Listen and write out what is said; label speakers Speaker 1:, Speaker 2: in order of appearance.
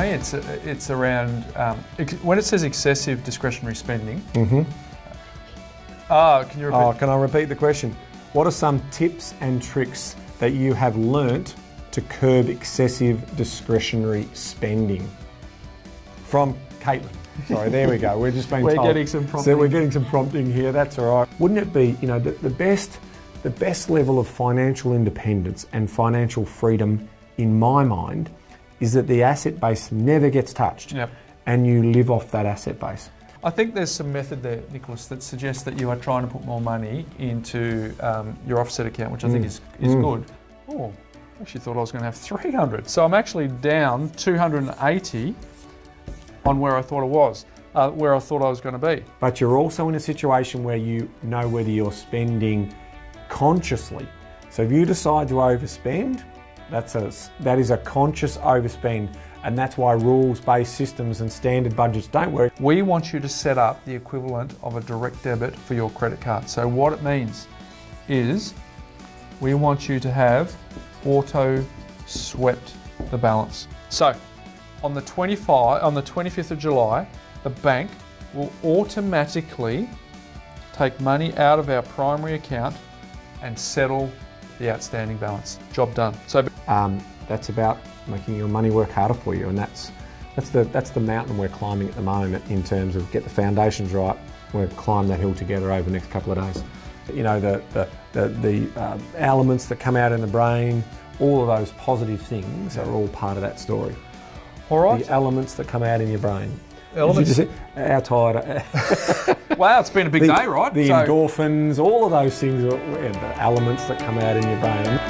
Speaker 1: me, it's it's around um, when it says excessive discretionary spending. Mm-hmm. Oh, can you repeat?
Speaker 2: Oh, can I repeat the question? What are some tips and tricks that you have learnt to curb excessive discretionary spending? From Caitlin. Sorry, there we go. We're just being
Speaker 1: We're
Speaker 2: told.
Speaker 1: getting some
Speaker 2: So
Speaker 1: prompting.
Speaker 2: we're getting some prompting here. That's all right. Wouldn't it be, you know, the, the best, the best level of financial independence and financial freedom, in my mind, is that the asset base never gets touched,
Speaker 1: Yep.
Speaker 2: and you live off that asset base.
Speaker 1: I think there's some method there, Nicholas, that suggests that you are trying to put more money into um, your offset account, which I think is, is good. Oh, I actually thought I was going to have 300. So I'm actually down 280 on where I thought it was, uh, where I thought I was going to be.
Speaker 2: But you're also in a situation where you know whether you're spending consciously. So if you decide to overspend, that's a that is a conscious overspend, and that's why rules-based systems and standard budgets don't work.
Speaker 1: We want you to set up the equivalent of a direct debit for your credit card. So what it means is we want you to have auto swept the balance. So on the 25 on the 25th of July, the bank will automatically take money out of our primary account and settle the outstanding balance. Job done. So
Speaker 2: Um, that's about making your money work harder for you, and that's that's the that's the mountain we're climbing at the moment in terms of get the foundations right. We'll climb that hill together over the next couple of days. You know the the the, the uh, elements that come out in the brain, all of those positive things are all part of that story.
Speaker 1: all right.
Speaker 2: The elements that come out in your brain.
Speaker 1: Elements?
Speaker 2: Did you just- How tired?
Speaker 1: Wow, it's been a big
Speaker 2: the,
Speaker 1: day, right?
Speaker 2: The
Speaker 1: So-
Speaker 2: endorphins, all of those things the elements that come out in your brain.